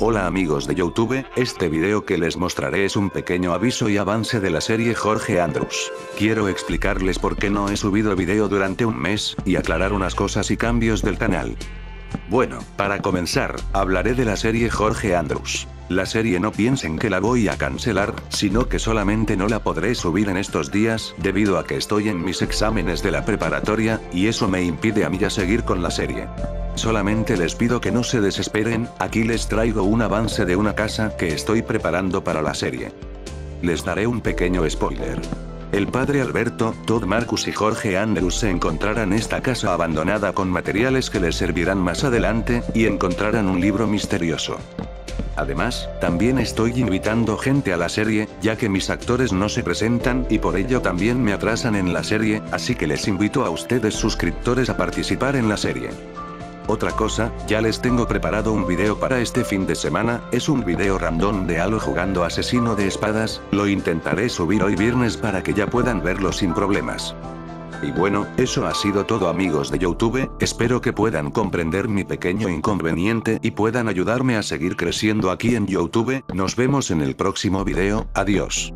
Hola amigos de Youtube, este video que les mostraré es un pequeño aviso y avance de la serie Jorge Andrews. Quiero explicarles por qué no he subido video durante un mes, y aclarar unas cosas y cambios del canal. Bueno, para comenzar, hablaré de la serie Jorge Andrews. La serie no piensen que la voy a cancelar, sino que solamente no la podré subir en estos días, debido a que estoy en mis exámenes de la preparatoria, y eso me impide a mí ya seguir con la serie. Solamente les pido que no se desesperen, aquí les traigo un avance de una casa que estoy preparando para la serie. Les daré un pequeño spoiler. El padre Alberto, Todd Marcus y Jorge Andrews se encontrarán esta casa abandonada con materiales que les servirán más adelante, y encontrarán un libro misterioso. Además, también estoy invitando gente a la serie, ya que mis actores no se presentan y por ello también me atrasan en la serie, así que les invito a ustedes suscriptores a participar en la serie. Otra cosa, ya les tengo preparado un video para este fin de semana, es un video random de Halo jugando asesino de espadas, lo intentaré subir hoy viernes para que ya puedan verlo sin problemas. Y bueno, eso ha sido todo amigos de Youtube, espero que puedan comprender mi pequeño inconveniente y puedan ayudarme a seguir creciendo aquí en Youtube, nos vemos en el próximo video, adiós.